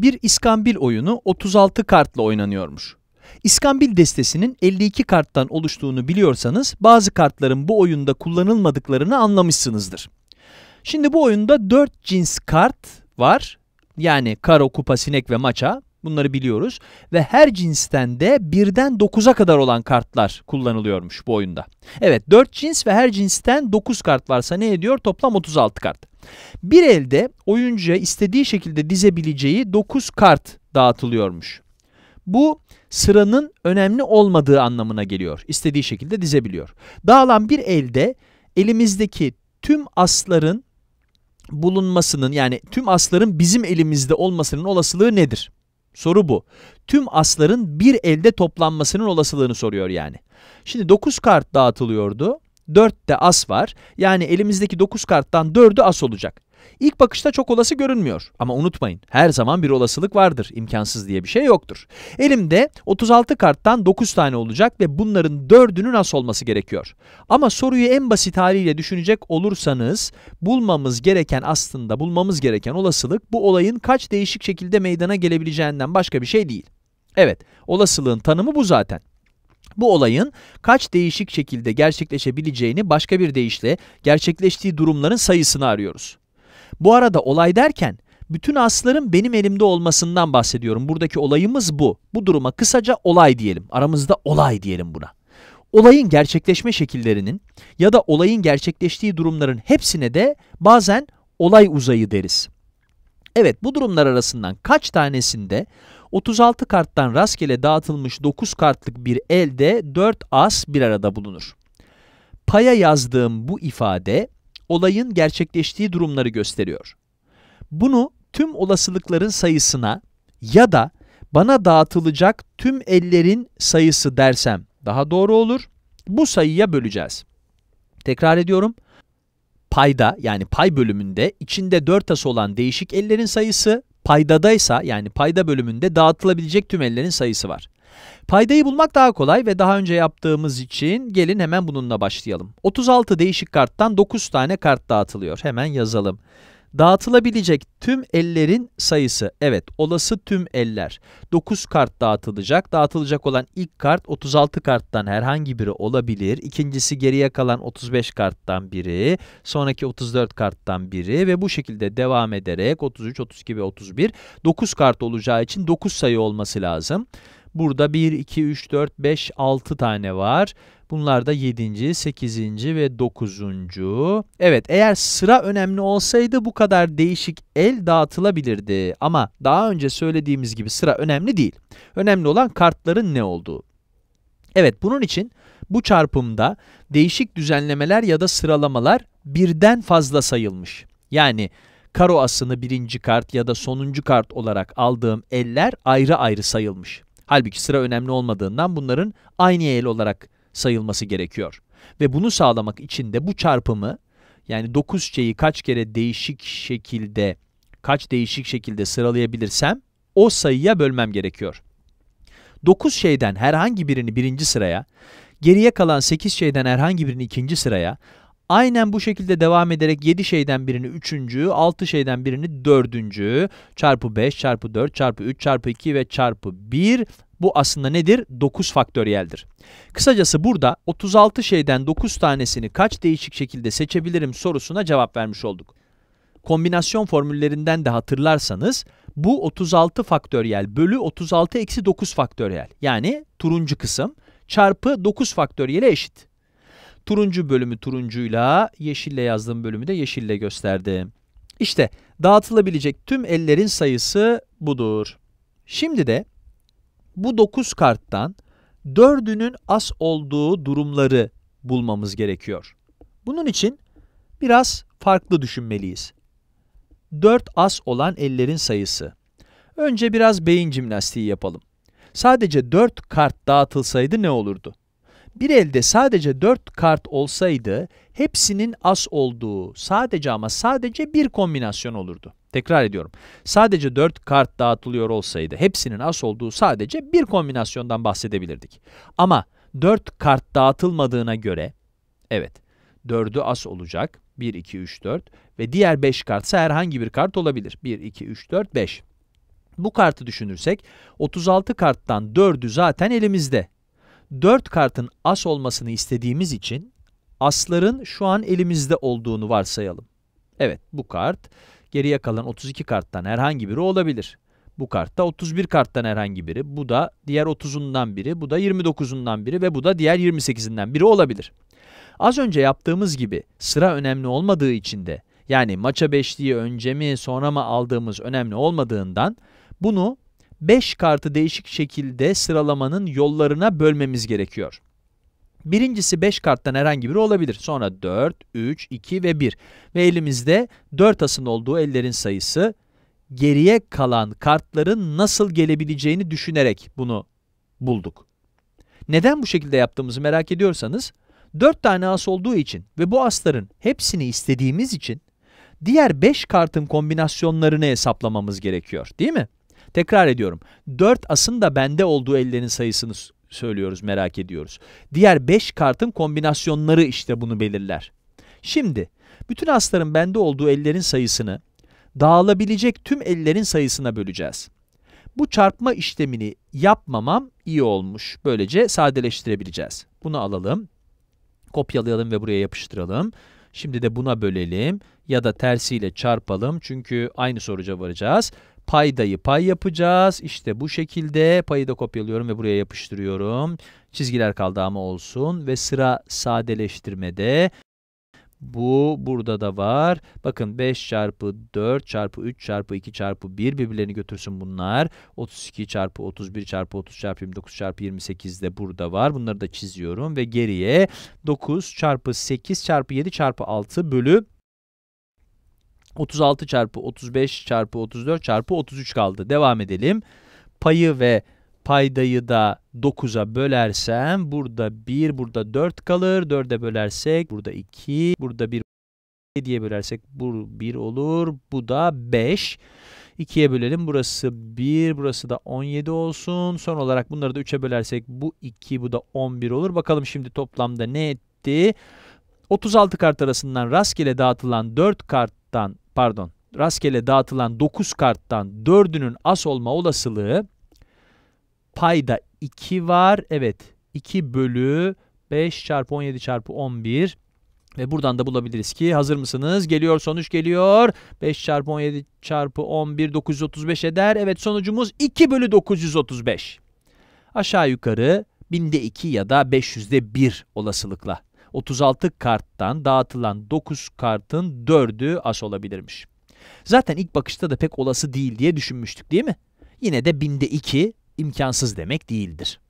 Bir iskambil oyunu 36 kartla oynanıyormuş. İskambil destesinin 52 karttan oluştuğunu biliyorsanız bazı kartların bu oyunda kullanılmadıklarını anlamışsınızdır. Şimdi bu oyunda 4 cins kart var. Yani karo, kupa, sinek ve maça. Bunları biliyoruz. Ve her cinsten de birden 9'a kadar olan kartlar kullanılıyormuş bu oyunda. Evet 4 cins ve her cinsten 9 kart varsa ne ediyor? Toplam 36 kart. Bir elde oyuncuya istediği şekilde dizebileceği 9 kart dağıtılıyormuş. Bu sıranın önemli olmadığı anlamına geliyor. İstediği şekilde dizebiliyor. Dağılan bir elde elimizdeki tüm asların bulunmasının yani tüm asların bizim elimizde olmasının olasılığı nedir? Soru bu. Tüm asların bir elde toplanmasının olasılığını soruyor yani. Şimdi 9 kart dağıtılıyordu. 4 de as var. Yani elimizdeki 9 karttan 4'ü as olacak. İlk bakışta çok olası görünmüyor. Ama unutmayın, her zaman bir olasılık vardır. İmkansız diye bir şey yoktur. Elimde 36 karttan 9 tane olacak ve bunların 4'ünün as olması gerekiyor. Ama soruyu en basit haliyle düşünecek olursanız, bulmamız gereken aslında bulmamız gereken olasılık bu olayın kaç değişik şekilde meydana gelebileceğinden başka bir şey değil. Evet, olasılığın tanımı bu zaten. Bu olayın kaç değişik şekilde gerçekleşebileceğini başka bir deyişle gerçekleştiği durumların sayısını arıyoruz. Bu arada olay derken bütün asların benim elimde olmasından bahsediyorum. Buradaki olayımız bu. Bu duruma kısaca olay diyelim. Aramızda olay diyelim buna. Olayın gerçekleşme şekillerinin ya da olayın gerçekleştiği durumların hepsine de bazen olay uzayı deriz. Evet, bu durumlar arasından kaç tanesinde 36 karttan rastgele dağıtılmış 9 kartlık bir elde 4 as bir arada bulunur. Paya yazdığım bu ifade olayın gerçekleştiği durumları gösteriyor. Bunu tüm olasılıkların sayısına ya da bana dağıtılacak tüm ellerin sayısı dersem daha doğru olur. Bu sayıya böleceğiz. Tekrar ediyorum. Payda yani pay bölümünde içinde 4 as olan değişik ellerin sayısı, paydadaysa yani payda bölümünde dağıtılabilecek tüm ellerin sayısı var. Paydayı bulmak daha kolay ve daha önce yaptığımız için gelin hemen bununla başlayalım. 36 değişik karttan 9 tane kart dağıtılıyor. Hemen yazalım. Dağıtılabilecek tüm ellerin sayısı, evet olası tüm eller. 9 kart dağıtılacak. Dağıtılacak olan ilk kart 36 karttan herhangi biri olabilir. İkincisi geriye kalan 35 karttan biri. Sonraki 34 karttan biri ve bu şekilde devam ederek 33, 32 ve 31. 9 kart olacağı için 9 sayı olması lazım. Burada 1, 2, 3, 4, 5, 6 tane var. Bunlar da 7. 8. ve 9. Evet, eğer sıra önemli olsaydı bu kadar değişik el dağıtılabilirdi. Ama daha önce söylediğimiz gibi sıra önemli değil. Önemli olan kartların ne olduğu. Evet, bunun için bu çarpımda değişik düzenlemeler ya da sıralamalar birden fazla sayılmış. Yani karo asını birinci kart ya da sonuncu kart olarak aldığım eller ayrı ayrı sayılmış. Halbuki sıra önemli olmadığından bunların aynı el olarak sayılması gerekiyor. Ve bunu sağlamak için de bu çarpımı yani 9 şeyi kaç kere değişik şekilde kaç değişik şekilde sıralayabilirsem o sayıya bölmem gerekiyor. 9 şeyden herhangi birini birinci sıraya, geriye kalan 8 şeyden herhangi birini ikinci sıraya, aynen bu şekilde devam ederek 7 şeyden birini üçüncü, 6 şeyden birini dördüncü, çarpı 5, çarpı 4, çarpı 3, çarpı 2 ve çarpı 1 bu aslında nedir? 9 faktöriyeldir. Kısacası burada 36 şeyden 9 tanesini kaç değişik şekilde seçebilirim sorusuna cevap vermiş olduk. Kombinasyon formüllerinden de hatırlarsanız bu 36 faktöriyel bölü 36 eksi 9 faktöriyel yani turuncu kısım çarpı 9 faktöriyele eşit. Turuncu bölümü turuncuyla, yeşille yazdığım bölümü de yeşille gösterdim. İşte dağıtılabilecek tüm ellerin sayısı budur. Şimdi de bu 9 karttan 4'ünün as olduğu durumları bulmamız gerekiyor. Bunun için biraz farklı düşünmeliyiz. 4 as olan ellerin sayısı. Önce biraz beyin jimnastiği yapalım. Sadece 4 kart dağıtılsaydı ne olurdu? Bir elde sadece 4 kart olsaydı, hepsinin as olduğu sadece ama sadece bir kombinasyon olurdu. Tekrar ediyorum. Sadece 4 kart dağıtılıyor olsaydı, hepsinin as olduğu sadece bir kombinasyondan bahsedebilirdik. Ama 4 kart dağıtılmadığına göre, evet, 4'ü as olacak. 1, 2, 3, 4 ve diğer 5 kartsa herhangi bir kart olabilir. 1, 2, 3, 4, 5. Bu kartı düşünürsek 36 karttan 4'ü zaten elimizde. 4 kartın as olmasını istediğimiz için asların şu an elimizde olduğunu varsayalım. Evet bu kart geriye kalan 32 karttan herhangi biri olabilir. Bu kartta 31 karttan herhangi biri, bu da diğer 30'undan biri, bu da 29'undan biri ve bu da diğer 28'inden biri olabilir. Az önce yaptığımız gibi sıra önemli olmadığı için de yani maça beşliği önce mi sonra mı aldığımız önemli olmadığından bunu 5 kartı değişik şekilde sıralamanın yollarına bölmemiz gerekiyor. Birincisi 5 karttan herhangi biri olabilir. Sonra 4, 3, 2 ve 1. Ve elimizde 4 asın olduğu ellerin sayısı geriye kalan kartların nasıl gelebileceğini düşünerek bunu bulduk. Neden bu şekilde yaptığımızı merak ediyorsanız, 4 tane as olduğu için ve bu asların hepsini istediğimiz için diğer 5 kartın kombinasyonlarını hesaplamamız gerekiyor, değil mi? Tekrar ediyorum, 4 asın da bende olduğu ellerin sayısını söylüyoruz, merak ediyoruz. Diğer 5 kartın kombinasyonları işte bunu belirler. Şimdi, bütün asların bende olduğu ellerin sayısını dağılabilecek tüm ellerin sayısına böleceğiz. Bu çarpma işlemini yapmamam iyi olmuş. Böylece sadeleştirebileceğiz. Bunu alalım, kopyalayalım ve buraya yapıştıralım. Şimdi de buna bölelim ya da tersiyle çarpalım çünkü aynı sonuca varacağız. Paydayı pay yapacağız. İşte bu şekilde payı da kopyalıyorum ve buraya yapıştırıyorum. Çizgiler kaldı ama olsun ve sıra sadeleştirmede bu burada da var. Bakın 5 çarpı 4 çarpı 3 çarpı 2 çarpı 1 birbirlerini götürsün bunlar. 32 çarpı 31 çarpı 30 çarpı 29 çarpı 28 de burada var. Bunları da çiziyorum ve geriye 9 çarpı 8 çarpı 7 çarpı 6 bölü 36 çarpı 35 çarpı 34 çarpı 33 kaldı. Devam edelim. Payı ve paydayı da 9'a bölersem burada 1, burada 4 kalır. 4'e bölersek burada 2, burada 1 diye bölersek bu 1 olur. Bu da 5. 2'ye bölelim. Burası 1, burası da 17 olsun. Son olarak bunları da 3'e bölersek bu 2, bu da 11 olur. Bakalım şimdi toplamda ne etti? 36 kart arasından rastgele dağıtılan 4 karttan, pardon, rastgele dağıtılan 9 karttan 4'ünün as olma olasılığı payda 2 var. Evet 2 bölü 5 çarpı 17 çarpı 11 ve buradan da bulabiliriz ki hazır mısınız? Geliyor sonuç geliyor. 5 çarpı 17 çarpı 11 935 eder. Evet sonucumuz 2 bölü 935. Aşağı yukarı binde 2 ya da 500'de 1 olasılıkla. 36 karttan dağıtılan 9 kartın 4'ü as olabilirmiş. Zaten ilk bakışta da pek olası değil diye düşünmüştük değil mi? Yine de binde 2 imkansız demek değildir.